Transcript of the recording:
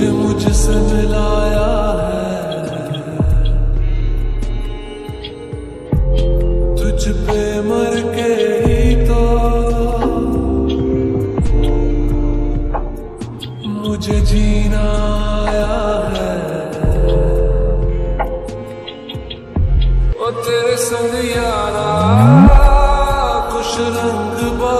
तुझे मुझसे मिलाया है। तुझ पे मर के ही तो मुझे जीना आया है। वो तेरे संग यारा, खुश रंग बा।